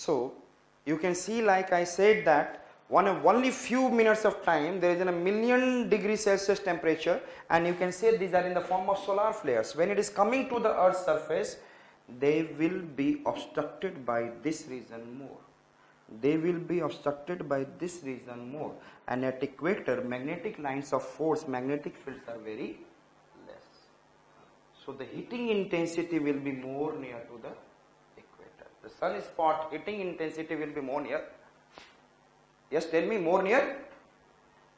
So you can see like I said that one of only few minutes of time there is a million degree Celsius temperature and you can say these are in the form of solar flares. When it is coming to the earth's surface they will be obstructed by this reason more. They will be obstructed by this reason more and at equator magnetic lines of force magnetic fields are very less. So the heating intensity will be more near to the The sunspot heating intensity will be more near. Yes, tell me more near.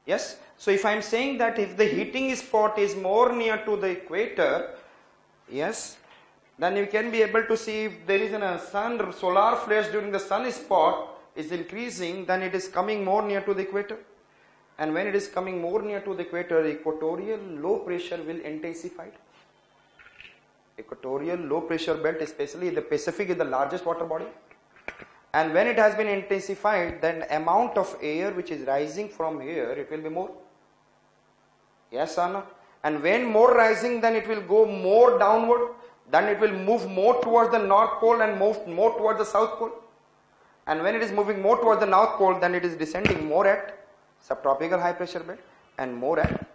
Yes. So if I am saying that if the heating spot is more near to the equator, yes, then you can be able to see if there is a sun solar flares during the sun spot is increasing, then it is coming more near to the equator. And when it is coming more near to the equator, equatorial low pressure will intensify. Equatorial low pressure belt, especially the Pacific, is the largest water body. And when it has been intensified, then amount of air which is rising from here, it will be more. Yes or no? And when more rising, then it will go more downward. Then it will move more towards the north pole and move more towards the south pole. And when it is moving more towards the north pole, then it is descending more at subtropical high pressure belt and more at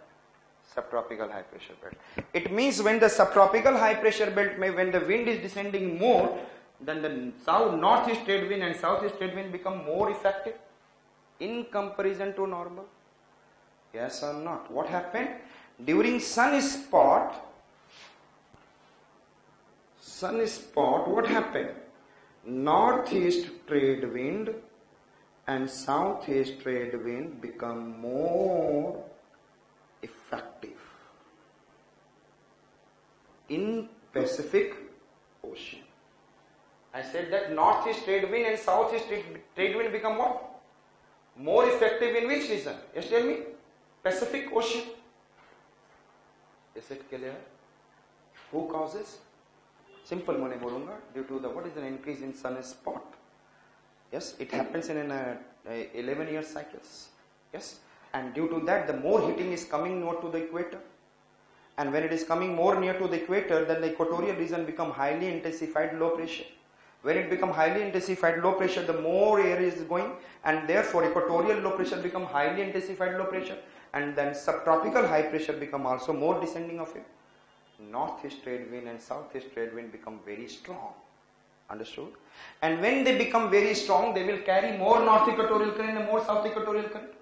subtropical high pressure belt. It means when the subtropical high pressure belt may when the wind is descending more, then the south northeast trade wind and southeast trade wind become more effective in comparison to normal. Yes or not? What happened? During sun spot, sun spot, what happened? Northeast trade wind and southeast trade wind become more effective in Pacific Ocean. I said that northeast trade wind and southeast trade wind become what? More effective in which region? Yes, tell me. Pacific Ocean. Is it clear? Who causes? Simple money bolunga due to the what is an increase in sun spot. Yes, it happens in an uh, 11 year cycles. Yes, and due to that the more heating is coming near to the equator. And when it is coming more near to the equator then the equatorial region become highly intensified low pressure. When it become highly intensified low pressure the more air is going and therefore equatorial low pressure become highly intensified low pressure and then subtropical high pressure become also more descending of it. Northeast trade wind and southeast trade wind become very strong. Understood? And when they become very strong they will carry more north equatorial current and more south equatorial current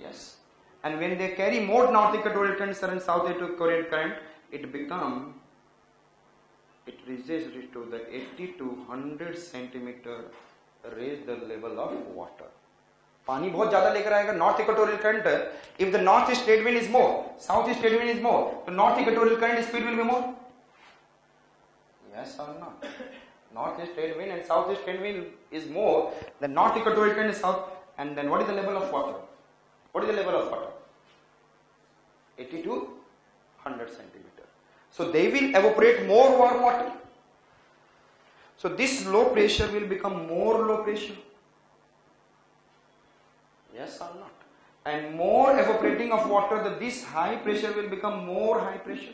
Yes. And when they carry more north equatorial current and south equatorial current, it become it reaches to the 80 to 100 centimeter raise the level of water. पानी बहुत ज्यादा लेकर आएगा north equatorial current if the north east trade wind is more south east trade wind is more तो north equatorial current speed will be more yes or not north east trade wind and south east trade wind is more the north equatorial current is south and then what is the level of water what is the level of water? 80 to 100 centimeter. So they will evaporate more warm water. So this low pressure will become more low pressure. Yes or not? And more evaporating of water, the, this high pressure will become more high pressure.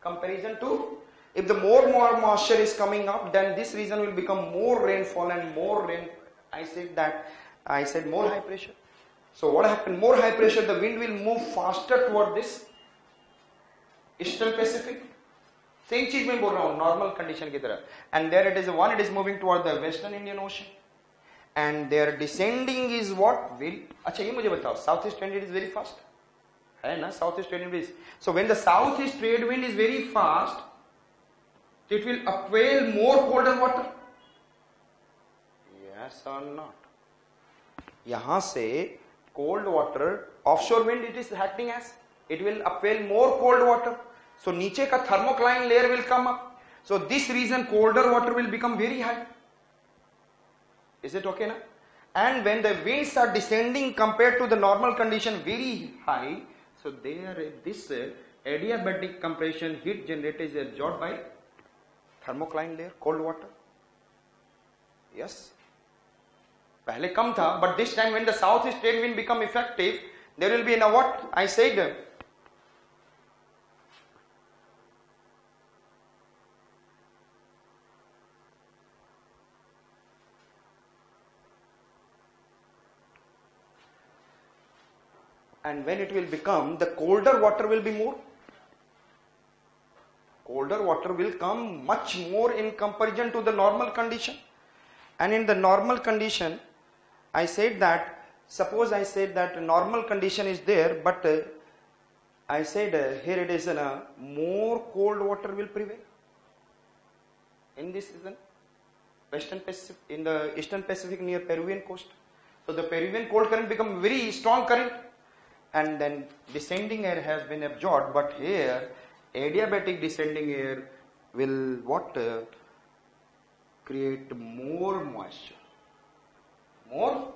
Comparison to if the more more moisture is coming up, then this region will become more rainfall and more rain. I said that I said more high pressure. So what happened? More high pressure, the wind will move faster toward this Eastern Pacific. Same चीज में बोल रहा हूं normal condition की तरह and there it is one it is moving toward the western Indian ocean and there descending is what will अच्छा ये मुझे बताओ south east trend is very fast है ना south east trade wind so when the south east trade wind is very fast it will upwell more colder water yes और not यहां से cold water. Offshore wind it is acting as it will upwell more cold water. So niche ka thermocline layer will come up. So this reason colder water will become very high. Is it okay now? And when the winds are descending compared to the normal condition very high. So there this uh, adiabatic compression heat generated is absorbed by thermocline layer cold water. Yes पहले कम था but this time when the south east trade will become effective there will be in what I said and when it will become the colder water will be more. Colder water will come much more in comparison to the normal condition. And in the normal condition I said that, suppose I said that normal condition is there, but uh, I said uh, here it is in a more cold water will prevail in this season. Western Pacific, in the Eastern Pacific near Peruvian coast. So the Peruvian cold current become very strong current and then descending air has been absorbed but here adiabatic descending air will what uh, create more moisture more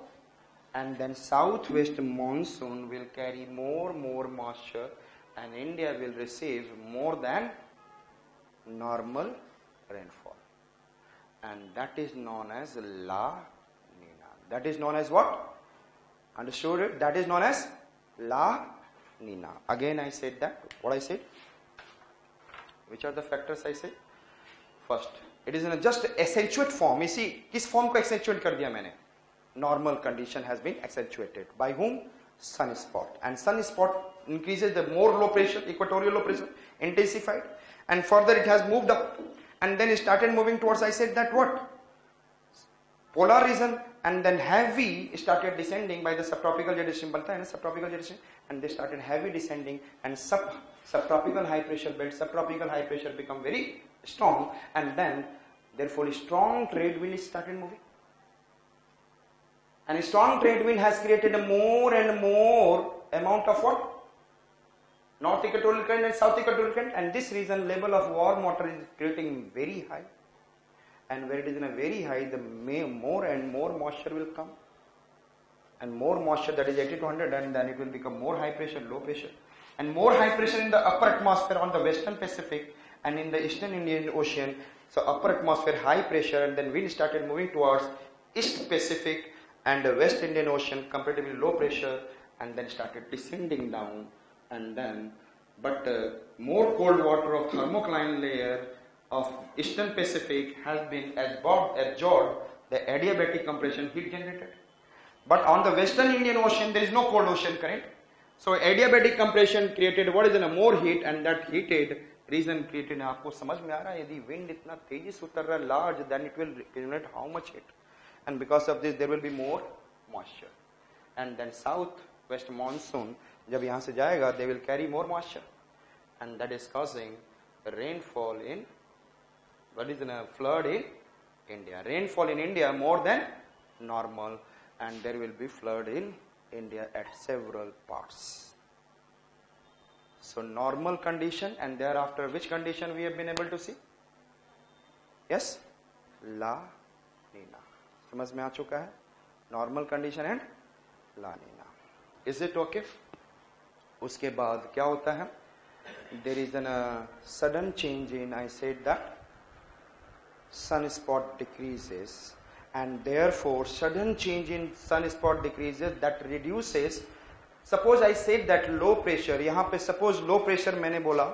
and then southwest monsoon will carry more more moisture and India will receive more than normal rainfall and that is known as La Nina. That is known as what? Understood it? That is known as La Nina. Again I said that. What I said? Which are the factors I said? First, it is in a just accentuate form. You see, किस form को accentuate कर दिया मैंने? Normal condition has been accentuated. By whom? Sunspot. And sunspot increases the more low pressure, equatorial low pressure, intensified. And further it has moved up and then it started moving towards I said that what polar region and then heavy started descending by the subtropical jet stream बनता है ना subtropical jet stream and they started heavy descending and sub subtropical high pressure belt subtropical high pressure become very strong and then therefore strong trade wind started moving and strong trade wind has created a more and more amount of what north equatorial current and south equatorial current and this reason level of warm water is creating very high. And where it is in a very high the more and more moisture will come. And more moisture that is 80 to 100 and then it will become more high pressure low pressure. And more high pressure in the upper atmosphere on the western pacific and in the eastern indian ocean. So upper atmosphere high pressure and then wind started moving towards east pacific and the west indian ocean comparatively low pressure and then started descending down and then but uh, more cold water of thermocline layer of eastern pacific has been absorbed, absorbed the adiabatic compression heat generated but on the western indian ocean there is no cold ocean current so adiabatic compression created what is in a more heat and that heated reason created आपको समझ में आ रहा है यदि wind इतना तेजी से उतर रहा है large then it will generate how much heat and because of this there will be more moisture and then south west monsoon जब यहाँ से जाएगा they will carry more moisture and that is causing rainfall in what is in a flood in India rainfall in India more than normal and there will be flood in India at several parts so normal condition and thereafter which condition we have been able to see yes La Nina समझ में आ चुका है? Normal condition and La Nina is it okay उसके बाद क्या होता है? There is an sudden change in I said that sun spot decreases and therefore sudden change in sun spot decreases that reduces suppose I said that low pressure यहाँ पे suppose low pressure मैंने बोला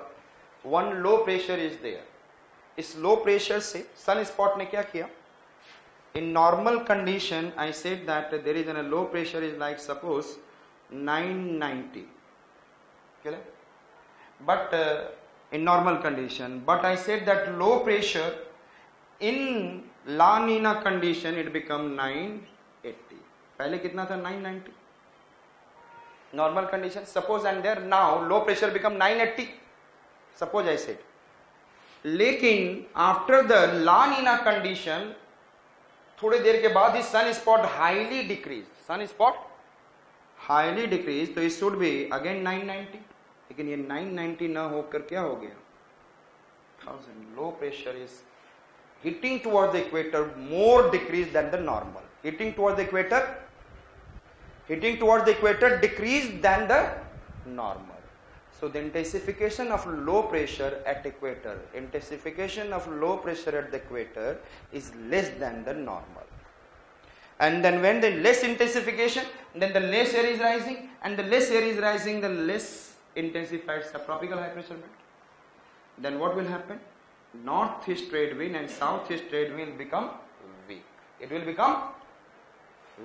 one low pressure is there is low pressure से सन spot ने क्या किया? In normal condition I said that there is a low pressure is like suppose 990 clear? but uh, in normal condition but I said that low pressure in La Nina condition it become 980 पहले कितना था 990 normal condition suppose and there now low pressure become 980 suppose I said लेकिन after the La Nina condition थोड़ी देर के बाद ही sun spot highly decrease sun spot highly decrease तो इस शुड बी अगेन 990 लेकिन ये 990 ना होकर क्या हो गया? Thousand low pressure is hitting toward the equator more decrease than the normal hitting toward the equator hitting toward the equator decrease than the normal so the intensification of low pressure at equator intensification of low pressure at the equator is less than the normal and then when the less intensification then the less air is rising and the less air is rising the less intensified subtropical high pressure belt then what will happen northeast trade wind and southeast trade wind become weak. It will become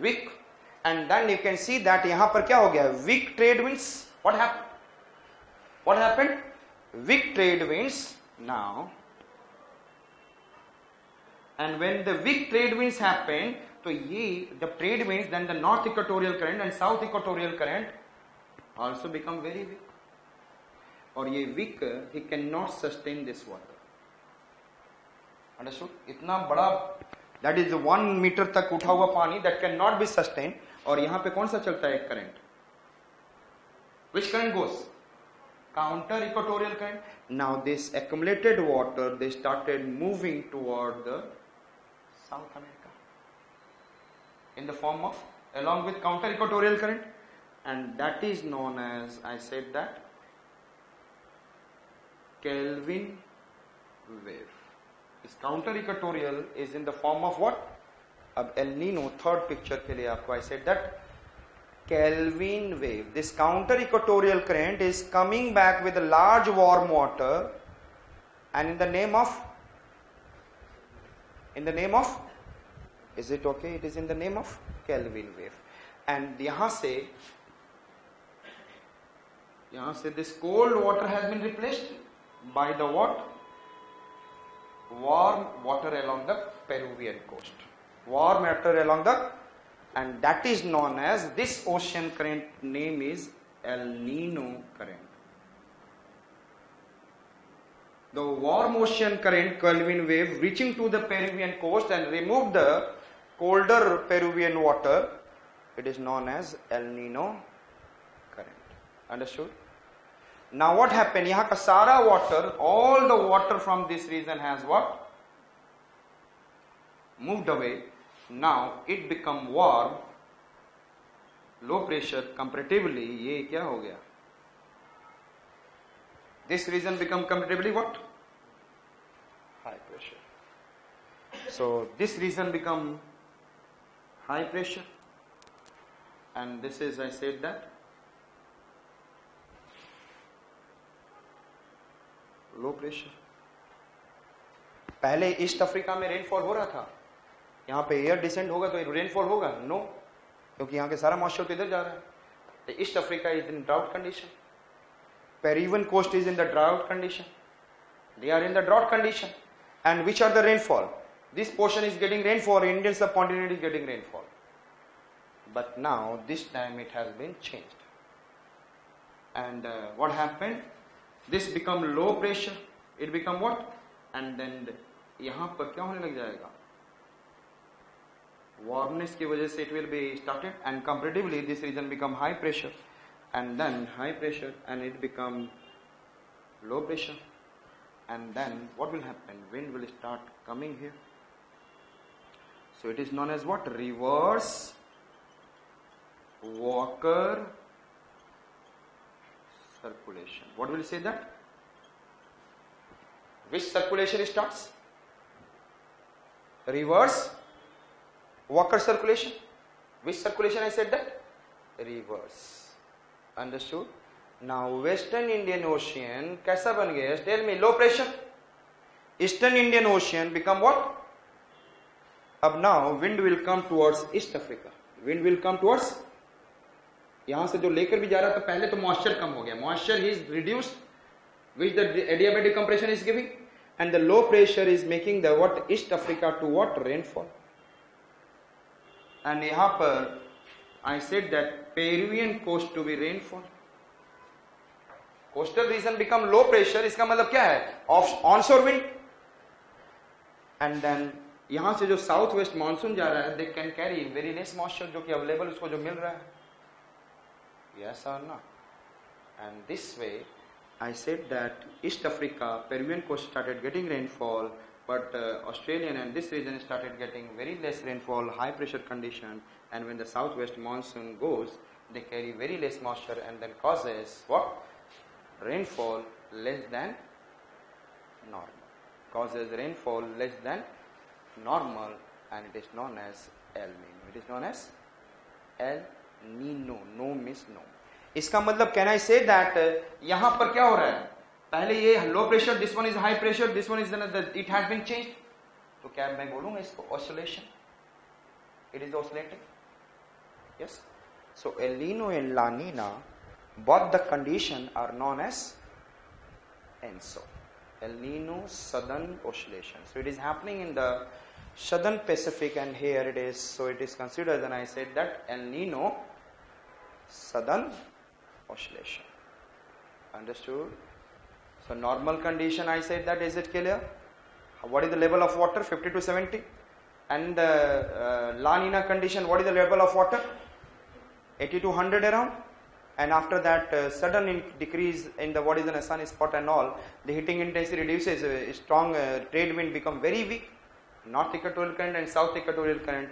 weak and then you can see that यहाँ पर क्या हो गया weak trade winds what happened What happened? Weak trade winds now. And when the weak trade winds happen, तो ये जब trade winds then the north equatorial current and south equatorial current also become very weak और ये weak he can not sustain this water understood इतना बड़ा that is one metre तक उठा हुआ पानी that can not be sustain और यहाँ पे कौन सा चलता है current which current goes counter equatorial current now this accumulated water they started moving toward the south america in the form of along with counter equatorial current and that is known as i said that kelvin wave this counter equatorial is in the form of what अब El Nino third picture के लिए आपको I said that Kelvin wave. This counter equatorial current is coming back with a large warm water and in the name of in the name of is it okay it is in the name of Kelvin wave and यहाँ से यहाँ से this cold water has been replaced by the what warm water along the Peruvian coast warm water along the and that is known as this ocean current name is El Nino current. The warm ocean current Kelvin wave reaching to the Peruvian coast and remove the colder Peruvian water, it is known as El Nino current. Understood? Now what happened? यहाँ का सारा water, all the water from this region has what? Moved away now it become warm low pressure comparatively ये क्या हो गया this region become comparatively what high pressure so this region become high pressure and this is I said that low pressure पहले East Africa में rainfall हो रहा था यहाँ पे एयर डिसेंड होगा तो रेनफॉल होगा? नो क्योंकि यहाँ के सारा मॉइस्चर तो इधर जा रहा है। East Africa is in drought condition Peruvian coast is in the drought condition they are in the drought condition and which are the rainfall this portion is getting rainfall Indian subcontinent is getting rainfall but now this time it has been change and what happen this become low pressure it become what and then यहाँ पर क्या होने लग जाएगा? warmness की वजह से it will be started and comparatively this region become high pressure and then high pressure and it become low pressure and then what will happen wind will start coming here so it is known as what reverse walker circulation what will say that which circulation starts reverse walker circulation which circulation i said that reverse understood now western indian ocean kaisa ban gaya tell me low pressure eastern indian ocean become what अब now wind will come towards east africa wind will come towards यहाँ से जो लेकर भी जा रहा था पहले तो मॉइस्चर कम हो गया moisture is reduced which the adiabatic compression is giving and the low pressure is making the what east africa to what rainfall and यहाँ पर I said that Peruvian coast to be rainfall coastal region become low pressure इसका मतलब क्या है? Onshore wind and then यहाँ से जो south west monsoon जा रहा है they can carry very less moisture जो कि अवेलेबल उसको जो मिल रहा है. यस आर ना and this way I said that East Africa Peruvian coast started getting rainfall but uh, Australian and this region started getting very less rainfall, high pressure condition, and when the southwest monsoon goes, they carry very less moisture and then causes what? Rainfall less than normal. Causes rainfall less than normal, and it is known as El Nino. It is known as El Nino. No miss no. इसका मतलब can I say that यहां पर क्या हो रहा है पहले ये low pressure this one is high pressure this one is it has been change तो क्या मैं बोलूंगा इसको oscillation it is ऑसोलेटिंग Yes. So El Nino and La Nina, both the condition are known as ENSO. El Nino Southern Oscillation. So it is happening in the Southern Pacific and here it is. So it is considered and I said that El Nino Southern Oscillation. Understood? So normal condition I said that is it clear? What is the level of water? 50 to 70. And uh, uh, La Nina condition, what is the level of water? 80 to 100 around. And after that uh, sudden in decrease in the what is the sun spot and all, the heating intensity reduces, uh, strong uh, trade wind become very weak. North equatorial current and south equatorial current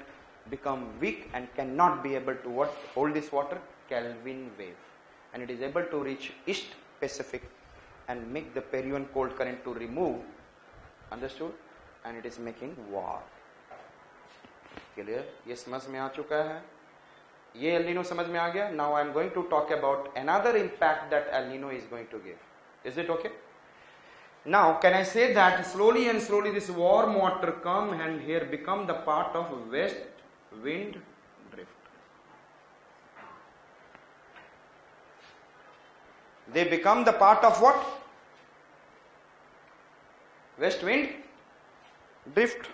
become weak and cannot be able to what hold this water Kelvin wave and it is able to reach east Pacific and make the Peruvian cold current to remove understood and it is making war Clear? Yes, must be. Aa chuka hai. Ye El Nino samajh mein aa gaya. Now I am going to talk about another impact that El Nino is going to give. Is it okay? now can i say that slowly and slowly this warm water come and here become the part of west wind drift they become the part of what west wind drift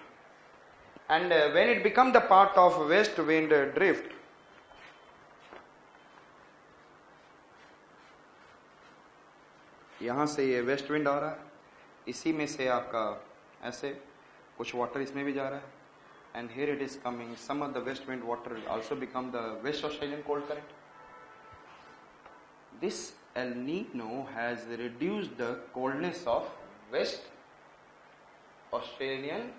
and uh, when it become the part of west wind uh, drift यहाँ से ये west wind आ रहा है इसी में से आपका ऐसे कुछ वाटर इसमें भी जा रहा है and here it is coming some of the west wind water also become the waste Australian cold current this El Nino has reduced the coldness of West Australian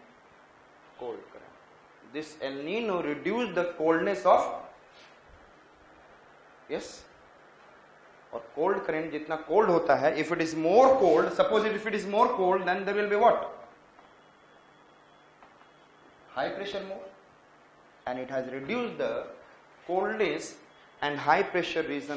cold current. This El Nino reduced the coldness of yes और cold current जितना cold होता है if it is more cold suppose if it is more cold then there will be what high pressure more and it has reduced the coldness and high pressure region